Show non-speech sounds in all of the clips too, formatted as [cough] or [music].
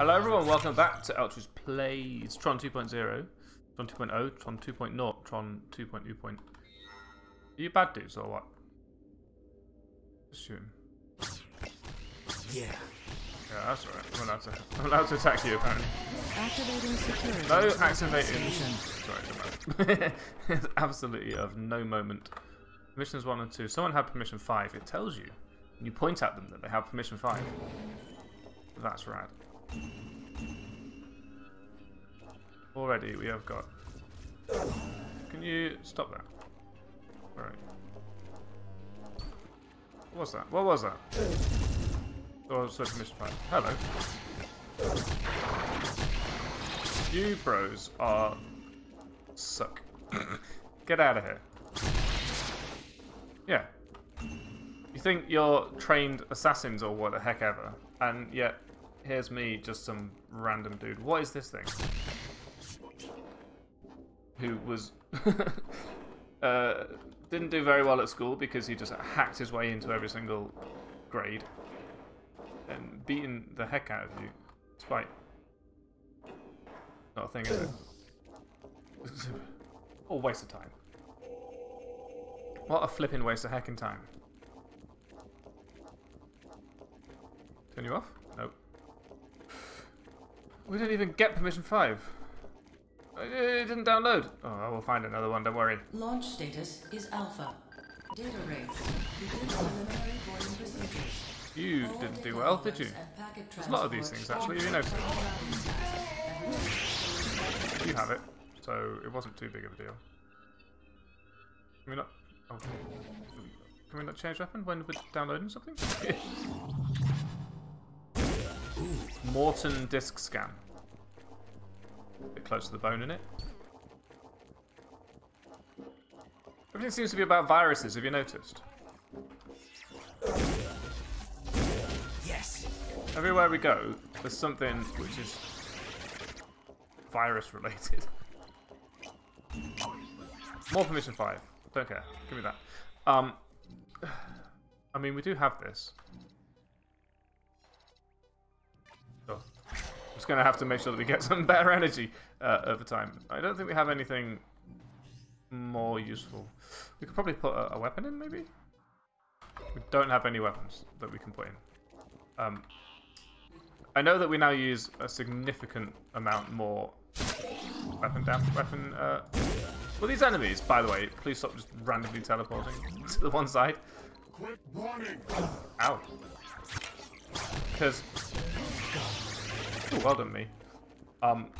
Hello everyone, welcome back to Altreus Plays Tron 2.0, Tron 2.0, Tron 2.0, Tron 2.2. Are you bad dudes or what? Assume. Yeah. Yeah, that's alright. I'm allowed to. I'm allowed to attack you apparently. Activating security. No activating. Sorry. It's [laughs] absolutely of no moment. Permissions one and two. Someone had permission five. It tells you. And you point at them that they have permission five. That's rad. Already we have got. Can you stop that? Alright. What was that? What was that? Oh, so five. Hello. You bros are suck. [coughs] Get out of here. Yeah. You think you're trained assassins or what the heck ever, and yet here's me, just some random dude. What is this thing? Who was [laughs] uh, didn't do very well at school because he just hacked his way into every single grade and beaten the heck out of you. Despite not a thing, is it? [laughs] All waste of time. What a flipping waste of heckin' time. Turn you off? We didn't even get permission 5. Uh, it didn't download. Oh, I will find another one, don't worry. Launch status is Alpha. Data wraiths. Begin preliminary boarding procedures. You didn't do well, did you? technologies and packet There's a lot of these things, actually, you noticed. all route intact and You have it, so it wasn't too big of a deal. Can we not... Oh. Can we not change weapon when we're downloading something? [laughs] Morton disk scan. A bit close to the bone in it. Everything seems to be about viruses, have you noticed? Yes. Everywhere we go, there's something which is virus related. More permission five. Don't care. Give me that. Um, [sighs] I mean, we do have this. Just gonna have to make sure that we get [laughs] some better energy uh, over time. I don't think we have anything more useful. We could probably put a, a weapon in, maybe. We don't have any weapons that we can put in. Um, I know that we now use a significant amount more weapon down weapon. Uh, well, these enemies, by the way, please stop just randomly teleporting [laughs] to the one side. Quit running! Ow. Because, well done me. Um,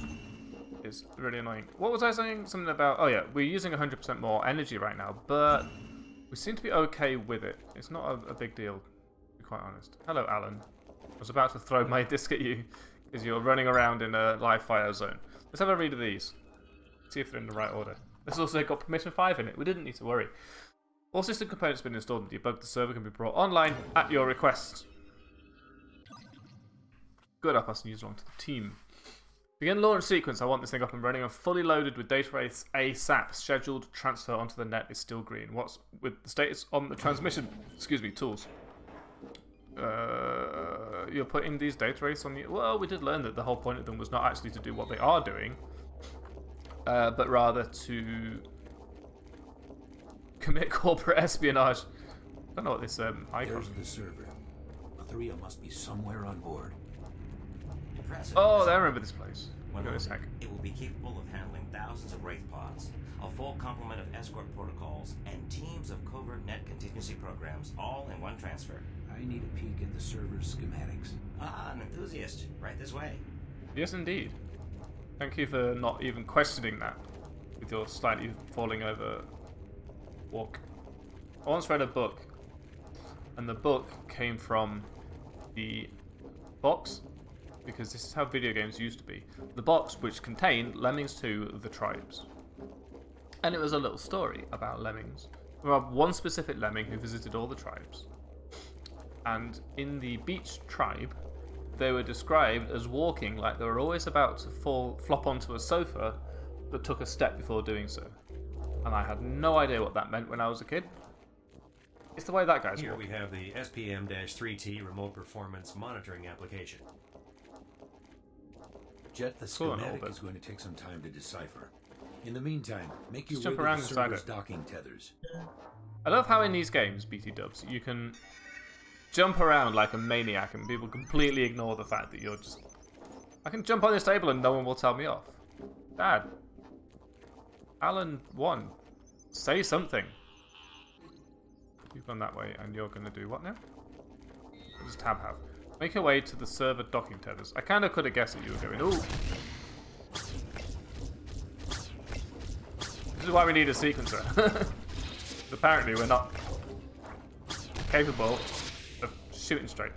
is really annoying. What was I saying? Something about? Oh yeah, we're using 100% more energy right now, but we seem to be okay with it. It's not a, a big deal, to be quite honest. Hello, Alan. I was about to throw my [laughs] disc at you because you're running around in a live fire zone. Let's have a read of these. See if they're in the right order. This also got permission 5 in it. We didn't need to worry. All system components have been installed and debugged. The server can be brought online at your request. Good up us and use along to the team. Begin launch sequence. I want this thing up and running I'm fully loaded with data wraiths ASAP. Scheduled transfer onto the net is still green. What's with the status on the transmission? Excuse me, tools. Uh, you're putting these data wraiths on the. Well, we did learn that the whole point of them was not actually to do what they are doing, uh, but rather to commit [laughs] corporate espionage. I don't know what this um, icon. There's the server. Ma3a must be somewhere on board. Impressive. Oh, I remember this place. When Look at this loaded, hack. It will be capable of handling thousands of Wraith pods, a full complement of escort protocols, and teams of covert net contingency programs, all in one transfer. I need a peek at the server's schematics. Ah, an enthusiast. Right this way. Yes, indeed. Thank you for not even questioning that with your slightly falling over walk. I once read a book, and the book came from the box, because this is how video games used to be. The box which contained Lemmings 2 The Tribes. And it was a little story about lemmings. About one specific lemming who visited all the tribes. And in the beach tribe, they were described as walking like they were always about to fall flop onto a sofa, but took a step before doing so. And I had no idea what that meant when I was a kid. It's the way that guy's Here we have the SPM-3T remote performance monitoring application. Jet, the Cool schematic is going to take some time to decipher. In the meantime, make your way jump to around the server's docking tethers. I love how in these games, BT dubs, you can jump around like a maniac and people completely ignore the fact that you're just. I can jump on this table and no one will tell me off. Dad. Alan won. Say something. You've gone that way and you're going to do what now? What does tab have? Make your way to the server docking tethers. I kind of could have guessed that you were going, ooh. This is why we need a sequencer. [laughs] Apparently we're not capable of shooting straight.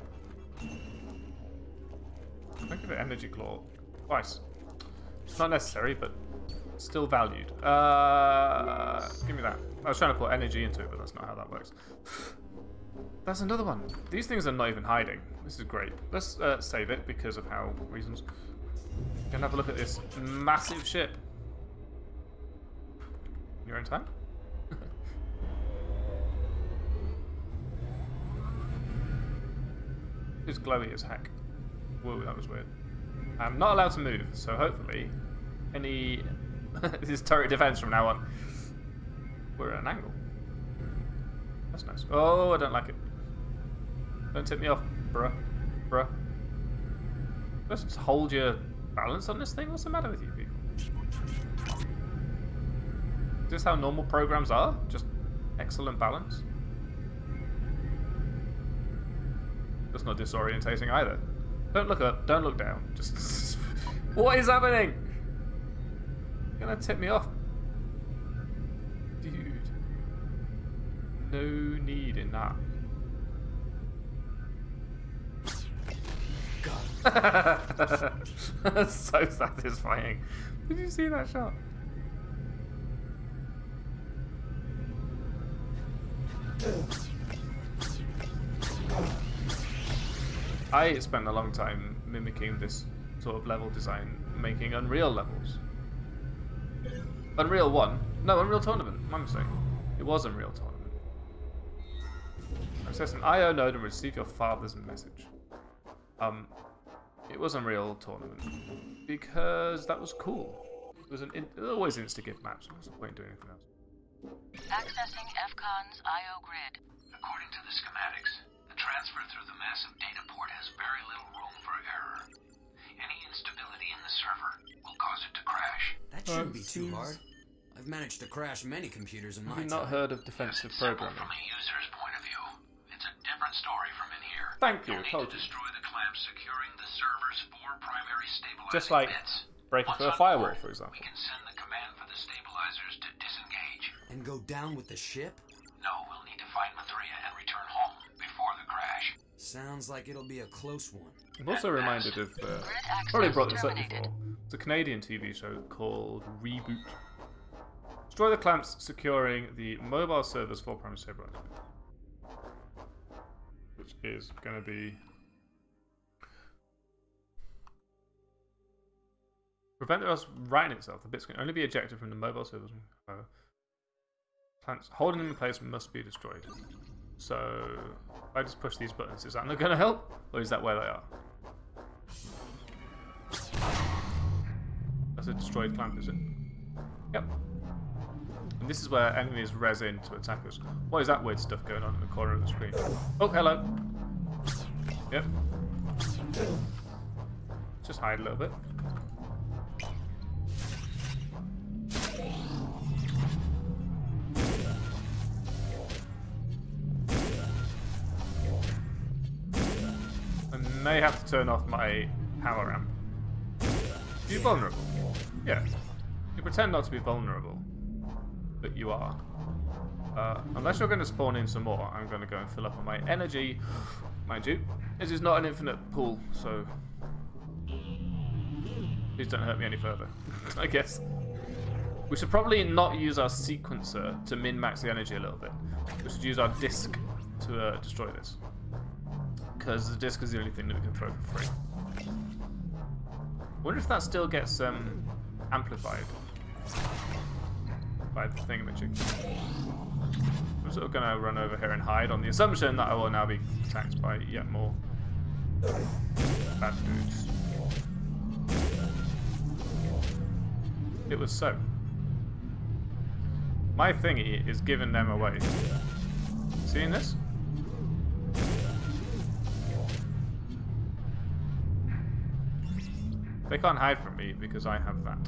Think of it energy claw. Twice. It's not necessary, but still valued. Uh, give me that. I was trying to put energy into it, but that's not how that works. [laughs] That's another one. These things are not even hiding. This is great. Let's uh, save it because of how reasons. Gonna have a look at this massive ship. Your own time? [laughs] It's glowy as heck. Whoa, that was weird. I'm not allowed to move, so hopefully any [laughs] this is turret defense from now on. We're at an angle. That's nice. Oh, I don't like it. Don't tip me off, bruh. Bruh. Just hold your balance on this thing? What's the matter with you people? Is this how normal programs are? Just excellent balance? That's not disorientating either. Don't look up, don't look down. [laughs] Just. [laughs] what is happening? You're gonna tip me off. Dude. No need in that. That's [laughs] so satisfying. Did you see that shot? I spent a long time mimicking this sort of level design, making Unreal levels. Unreal 1? No, Unreal Tournament. My mistake. It was Unreal Tournament. Access an IO node and receive your father's message. Um, it was Unreal Tournament because that was cool. It was an in- always insta-gib maps. What's the point in doing anything else? Accessing FCON's IO grid. According to the schematics, the transfer through the massive data port has very little room for error. Any instability in the server will cause it to crash. That shouldn't Uh, be too seems- hard. I've managed to crash many computers in Have my you not heard of defensive programming? from a user's point of view. It's a different story from in here. Thank you, You'll need told to you. destroy the clamps securing the server's four primary stabilizing Just like bits. breaking through a firewall, board, for example. We can send the command for the stabilizers to disengage. And go down with the ship? No, we'll need to find Ma3a and return home before the crash. Sounds like it'll be a close one. I'm also reminded of. Uh, probably brought this up before. It's a Canadian TV show called Reboot. Destroy the clamps securing the mobile servers for primary stabilizer. Is going to be. Prevent us writing itself. The bits can only be ejected from the mobile servers. However, uh, plants holding them in place must be destroyed. So, I just push these buttons, is that not going to help? Or is that where they are? That's a destroyed clamp, is it? Yep. And this is where enemies res in to attack us. What is that weird stuff going on in the corner of the screen? Oh, hello. Yep. Just hide a little bit. I may have to turn off my power ramp. Are vulnerable? Yeah. You pretend not to be vulnerable, but you are. Uh, unless you're going to spawn in some more, I'm going to go and fill up on my energy. Mind you, this is not an infinite pool, so please don't hurt me any further. [laughs] I guess. We should probably not use our sequencer to min-max the energy a little bit. We should use our disc to uh, destroy this. Because the disc is the only thing that we can throw for free. wonder if that still gets um, amplified by the thingamajig. I'm sort of going to run over here and hide on the assumption that I will now be attacked by yet more bad dudes. it was so. My thingy is giving them away. Seeing this? They can't hide from me because I have that.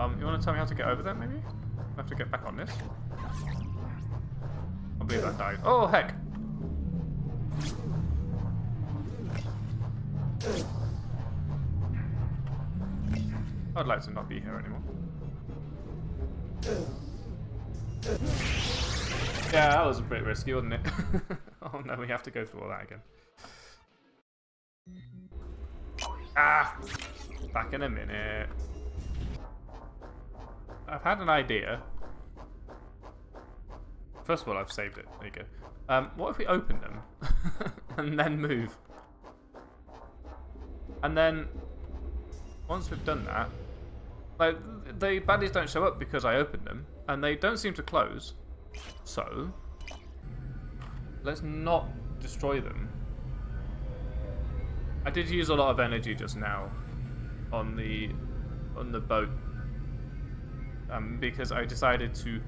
Um, you want to tell me how to get over there, maybe? I have to get back on this. I believe that died. Oh, heck! I'd like to not be here anymore. Yeah, that was a bit risky, wasn't it? [laughs] oh no, we have to go through all that again. Ah! Back in a minute. I've had an idea. First of all, I've saved it. There you go. Um, what if we open them [laughs] and then move? And then once we've done that, like the baddies don't show up because I opened them, and they don't seem to close. So let's not destroy them. I did use a lot of energy just now on the on the boat um, because I decided to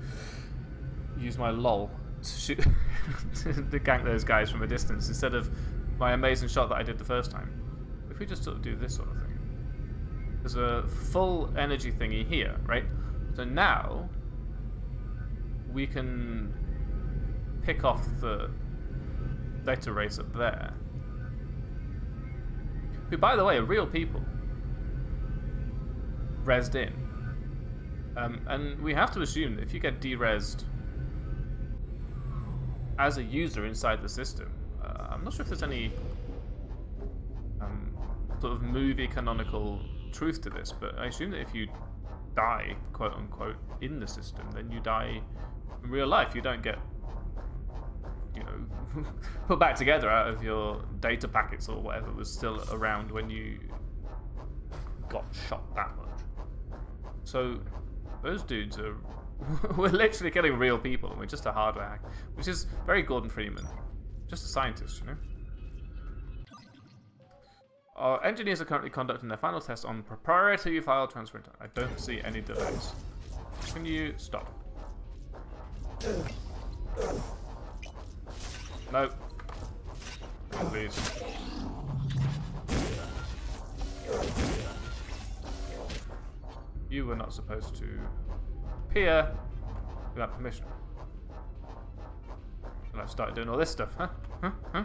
use my lol to shoot [laughs] to gank those guys from a distance instead of my amazing shot that I did the first time. If we just sort of do this sort of thing. There's a full energy thingy here, right? So now we can pick off the data wraiths up there. Who, by the way, are real people. Resed in. Um, and we have to assume that if you get deresed as a user inside the system, uh, I'm not sure if there's any um, sort of movie canonical truth to this, but I assume that if you die, quote unquote, in the system, then you die in real life. You don't get, you know, [laughs] put back together out of your data packets or whatever was still around when you got shot that much. So those dudes are [laughs] we're literally killing real people and we're just a hardware hack, which is very Gordon Freeman. Just a scientist, you know? Our engineers are currently conducting their final tests on proprietary file transfer. I don't see any delays. Can you stop? No. Please. You were not supposed to appear without permission. And I've started doing all this stuff, huh? Huh? Huh?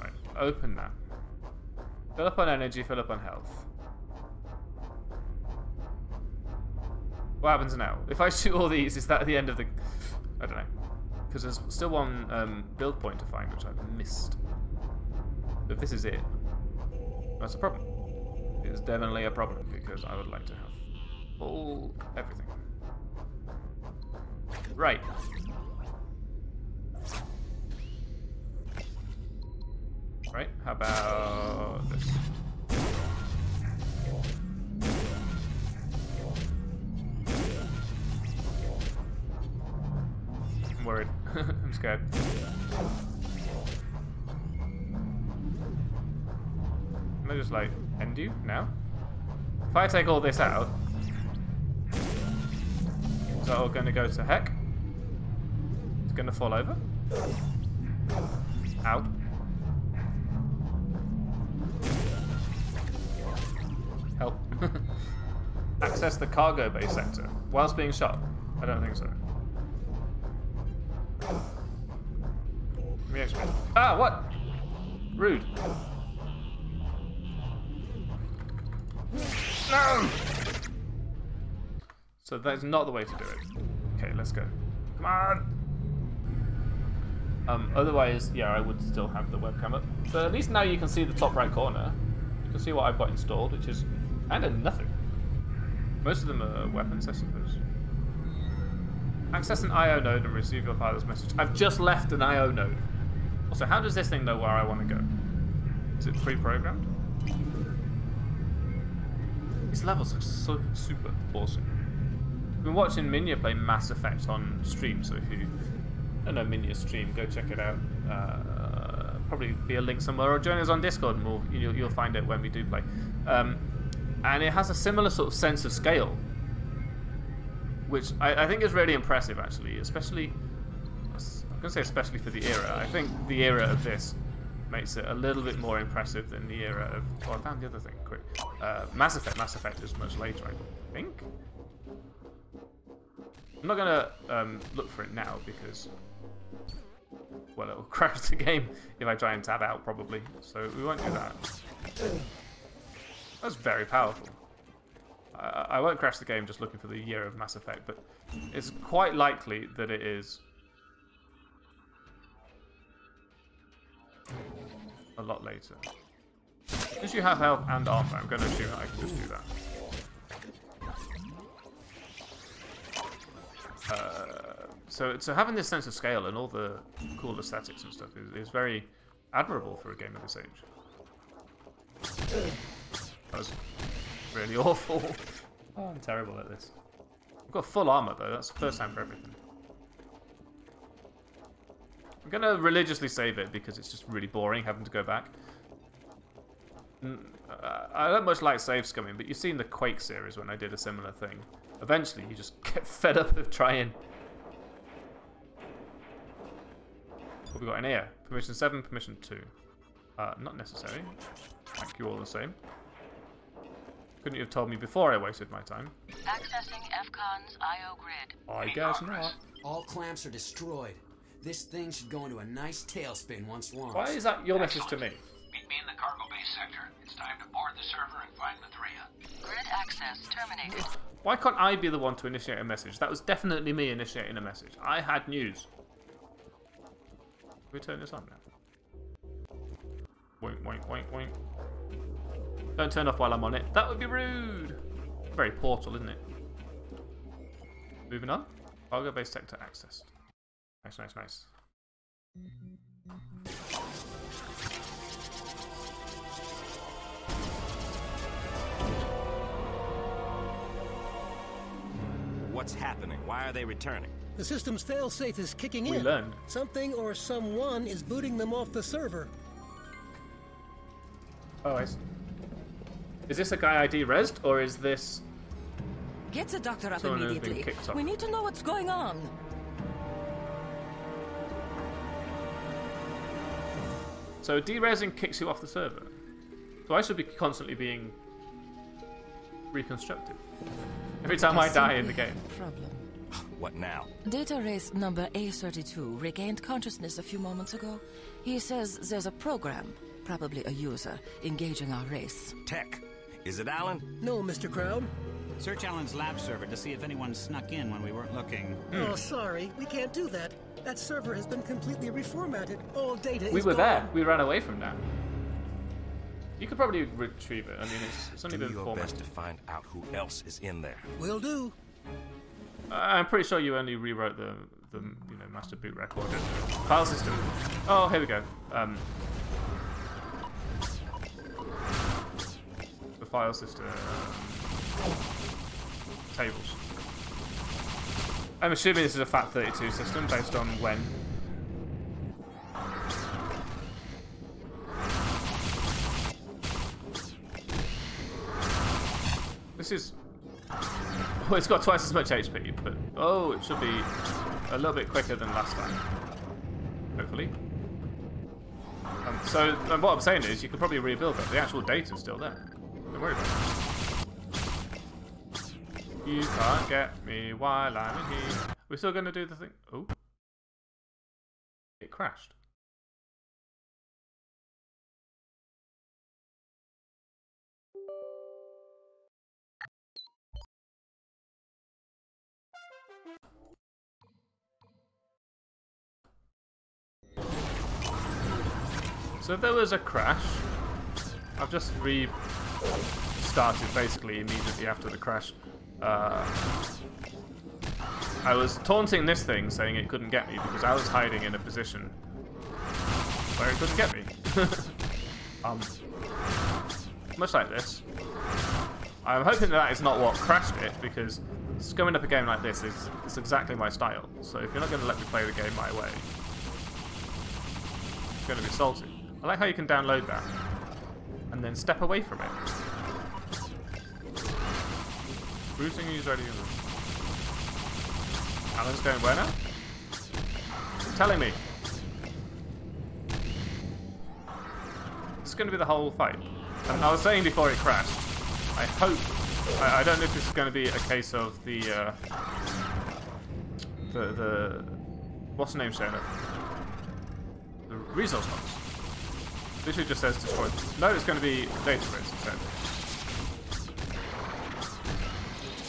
Right, open that. Fill up on energy, fill up on health. What happens now? If I shoot all these, is that the end of the... I don't know. Because there's still one um, build point to find, which I've missed. If this is it, that's a problem. It's definitely a problem, because I would like to have all everything. Right. Right, how about this? I'm worried. [laughs] I'm scared. Just like end you now? If I take all this out, is that all going to go to heck? It's going to fall over? Ow. Help. [laughs] Access the cargo bay sector whilst being shot. I don't think so. Ah, what? Rude. So that's not the way to do it. Okay, let's go. Come on! Um, otherwise, yeah, I would still have the webcam up. But at least now you can see the top right corner. You can see what I've got installed, which is kind of nothing. Most of them are weapons, I suppose. Access an IO node and receive your father's message. I've just left an IO node. Also, how does this thing know where I want to go? Is it pre-programmed? These levels are so super awesome. I've been watching Minya play Mass Effect on stream, so if you don't know Minya's stream, go check it out. Uh, probably be a link somewhere, or join us on Discord, and we'll, you'll, you'll find it when we do play. Um, and it has a similar sort of sense of scale, which I, I think is really impressive, actually. Especially, I'm gonna say especially for the era. I think the era of this makes it a little bit more impressive than the era of. Oh, I found the other thing. Quick, uh, Mass Effect. Mass Effect is much later, I think. I'm not gonna um, look for it now because, well, it'll [laughs] crash the game if I try and tab out probably. So we won't do that. That's very powerful. I, I won't crash the game just looking for the year of Mass Effect, but it's quite likely that it is a lot later. Since you have health and armor, I'm going to assume I can just do that. Uh, so, so having this sense of scale and all the cool aesthetics and stuff is, is very admirable for a game of this age. That was really [laughs] awful. Oh, I'm terrible at this. I've got full armor though. That's the first time for everything. I'm gonna religiously save it because it's just really boring having to go back. Mm, I don't much like save scumming, but you've seen the Quake series when I did a similar thing. Eventually, you just [laughs] get fed up of trying. What have we got in here? Permission 7, permission 2. Uh, not necessary. Thank you all the same. Couldn't you have told me before I wasted my time? Accessing FCON's IO grid. I Any guess progress? not. All clamps are destroyed. This thing should go into a nice tailspin once launched. Why is that your message to me? Meet me in the cargo bay sector. It's time to board the server and find Ma3a. Grid access terminated. Why can't I be the one to initiate a message? That was definitely me initiating a message. I had news. Can we turn this on now? Wink, wink, wink, wink. Don't turn off while I'm on it. That would be rude. Very portal, isn't it? Moving on. Cargo base sector accessed. Nice, nice, nice. What's happening? Why are they returning? The system's failsafe is kicking We in. learned. Something or someone is booting them off the server. Oh, I see. Is this a guy ID resed, or is this... Get the doctor up Someone who's been immediately. We need to know what's going on. So deresing kicks you off the server. So I should be constantly being reconstructed. Every time I die in the game. Problem. What now? Data wraith number A32 regained consciousness a few moments ago. He says there's a program, probably a user, engaging our race. Tech. Is it Alan? No, Mr. Crown. Search Alan's lab server to see if anyone snuck in when we weren't looking. Oh, hmm. sorry. We can't do that. That server has been completely reformatted. All data We is were gone. there. We ran away from that. You could probably retrieve it. I mean, it's, it's only Do been your best to find out who else is in there. Will do. I'm pretty sure you only rewrote the, the you know, master boot record and file system. Oh, here we go. Um, the file system tables. I'm assuming this is a FAT32 system based on when. Is well, it's got twice as much HP, but oh, it should be a little bit quicker than last time. Hopefully. Um, so um, what I'm saying is, you could probably rebuild that. The actual data's still there. Don't worry about it. You can't get me while I'm in here. We're still going to do the thing. Oh, it crashed. So there was a crash. I've just restarted basically immediately after the crash. Uh, I was taunting this thing, saying it couldn't get me because I was hiding in a position where it couldn't get me. [laughs] um, much like this. I'm hoping that, that is not what crashed it because scumming up a game like this is, is exactly my style. So if you're not going to let me play the game my way, it's going to be salty. I like how you can download that and then step away from it. Recruiting is ready. Alan's going where now? You're telling me. It's going to be the whole fight. And I was saying before it crashed, I hope... I, I don't know if this is going to be a case of the... Uh, the... the what's the name it? The resource logs. Literally just says destroy. No, it's going to be data grids instead.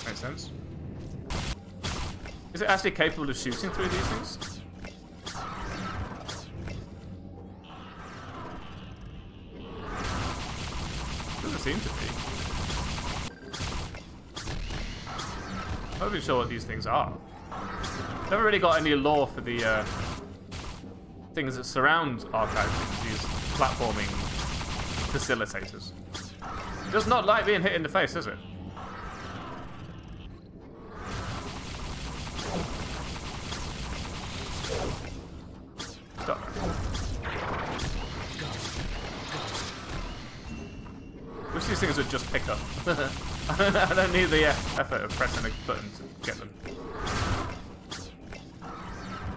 Makes sense. Is it actually capable of shooting through these things? Doesn't seem to be. I'm not even sure what these things are. Never really got any lore for the uh, things that surround archive things, these platforming facilitators. Does not like being hit in the face, does it? Stop Wish these things would just pick up. [laughs] I don't need the uh, effort of pressing a button to get them.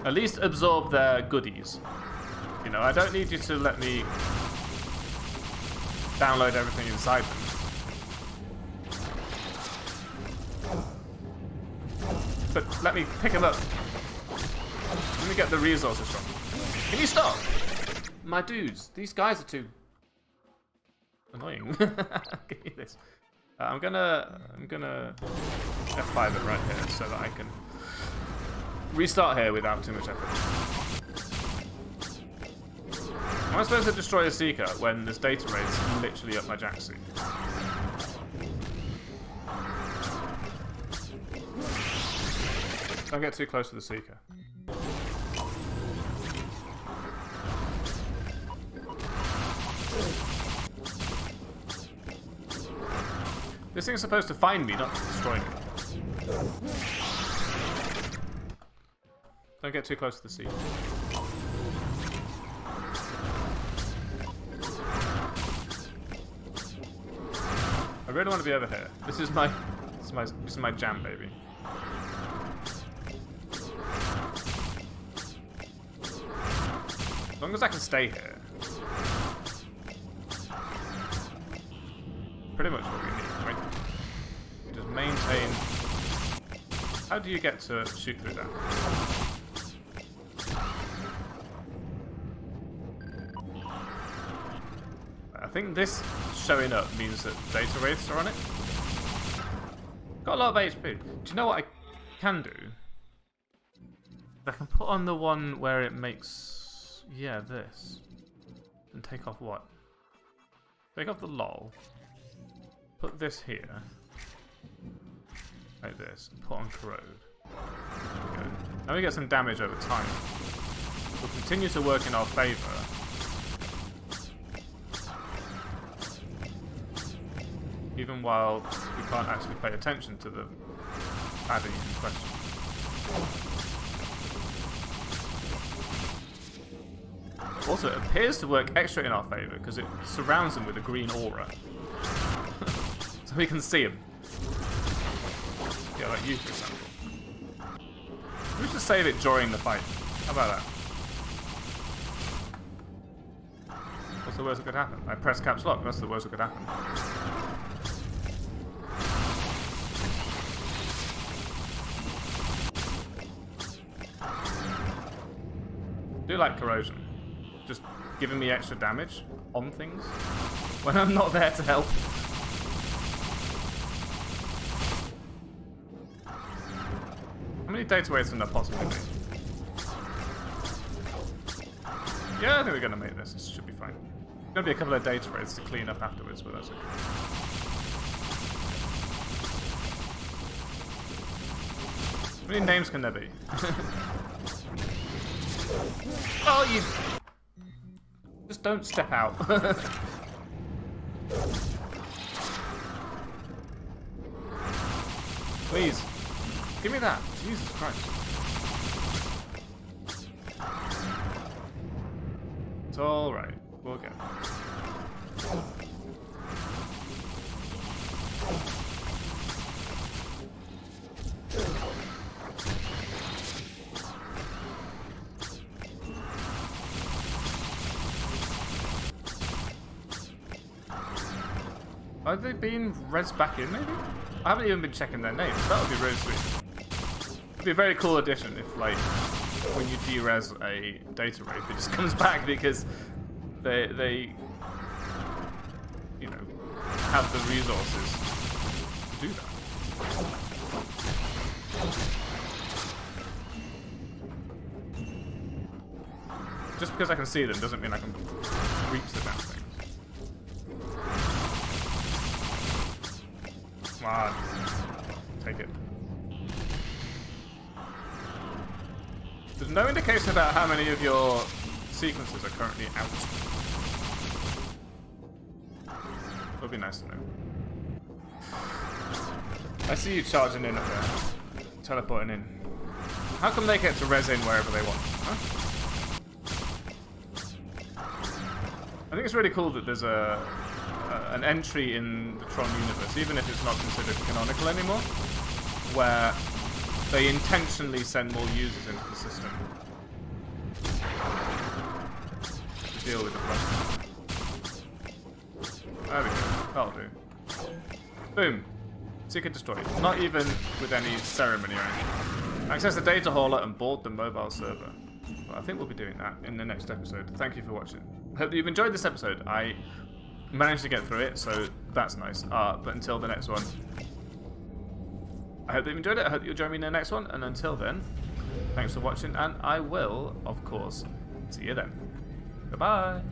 At least absorb their goodies. You know, I don't need you to let me download everything inside them. But let me pick them up. Let me get the resources from. Can you stop? My dudes, these guys are too annoying. [laughs] Give me this. Uh, I'm gonna, I'm gonna F5 it right here so that I can restart here without too much effort. Am I supposed to destroy a Seeker when this data wraith's literally up my jacksuit? Don't get too close to the Seeker. This thing's supposed to find me, not to destroy me. Don't get too close to the sea. Really want to be over here. This is my, this is my, this is my jam, baby. As long as I can stay here. Pretty much what we need, right? Just maintain... How do you get to shoot through that? I think this showing up means that data wraiths are on it. Got a lot of HP. Do you know what I can do? I can put on the one where it makes... Yeah, this. And take off what? Take off the lol. Put this here. Like this. And put on corrode. Okay. Now we get some damage over time. We'll continue to work in our favour. Even while we can't actually pay attention to the adding in question. Also, it appears to work extra in our favour because it surrounds them with a green aura. [laughs] so we can see them. Yeah, like you, for example. We should save it during the fight. How about that? What's the worst that could happen? I press caps lock. That's the worst that could happen. Like corrosion. Just giving me extra damage on things when I'm not there to help. How many data waves can there possibly? Yeah, I think we're gonna make this. This should be fine. Gonna be a couple of data wraiths to clean up afterwards, but that's okay. How many names can there be? [laughs] oh, you... Just don't step out. [laughs] Please. Give me that. Jesus Christ. It's alright. We'll get. Being res back in, maybe? I haven't even been checking their names. That would be really sweet. It'd be a very cool addition if, like, when you de-res a data wraith, it just [laughs] comes back because they, they, you know, have the resources to do that. Just because I can see them doesn't mean I can reach the damn things. Take it. There's no indication about how many of your sequences are currently out. It would be nice to know. I see you charging in up there. Teleporting in. How come they get to res in wherever they want? Huh? I think it's really cool that there's a, a an entry in the Tron universe, even if it's not considered canonical anymore, where they intentionally send more users into the system to deal with the problem. There we go. That'll do. Boom. Seeker destroyed. Not even with any ceremony or anything. Access the data hauler and board the mobile server. Well, I think we'll be doing that in the next episode. Thank you for watching. Hope that you've enjoyed this episode. I managed to get through it, so that's nice. Uh, but until the next one, I hope that you've enjoyed it. I hope you'll join me in the next one. And until then, thanks for watching, and I will, of course, see you then. Goodbye.